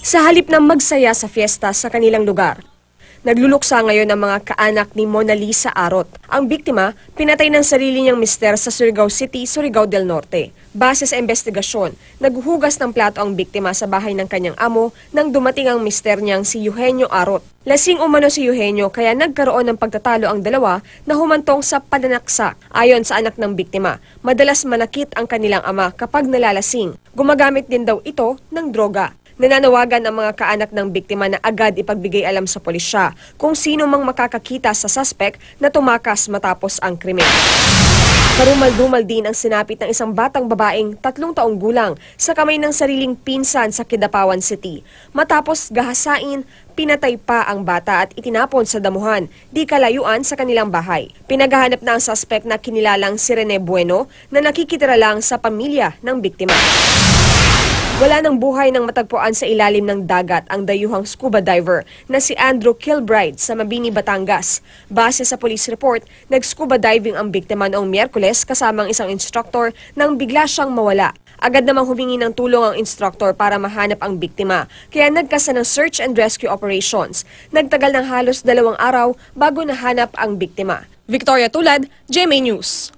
Sa halip na magsaya sa fiesta sa kanilang lugar, nagluluksa ngayon ang mga kaanak ni Mona Lisa Arot. Ang biktima, pinatay ng sarili niyang mister sa Surigao City, Surigao del Norte. Base sa investigasyon, naghuhugas ng plato ang biktima sa bahay ng kanyang amo nang dumating ang mister niyang si Eugenio Arot. Lasing umano si Eugenio kaya nagkaroon ng pagtatalo ang dalawa na humantong sa pananaksa. Ayon sa anak ng biktima, madalas manakit ang kanilang ama kapag nalalasing. Gumagamit din daw ito ng droga. Nananawagan ang mga kaanak ng biktima na agad ipagbigay alam sa pulisya kung sino mang makakakita sa suspect na tumakas matapos ang krimen. Karumal-dumal din ang sinapit ng isang batang babaeng tatlong taong gulang sa kamay ng sariling pinsan sa Kidapawan City. Matapos gahasain, pinatay pa ang bata at itinapon sa damuhan, di kalayuan sa kanilang bahay. Pinaghahanap na ang suspect na kinilalang si Rene Bueno na nakikitira lang sa pamilya ng biktima. Wala ng buhay ng matagpuan sa ilalim ng dagat ang dayuhang scuba diver na si Andrew Kilbride sa Mabini, Batangas. Base sa police report, nag-scuba diving ang biktima noong Miyerkules kasama ang isang instructor nang bigla siyang mawala. Agad namang humingi ng tulong ang instructor para mahanap ang biktima, kaya nagkasa ng search and rescue operations. Nagtagal ng halos dalawang araw bago nahanap ang biktima. Victoria Tulad, GMA News.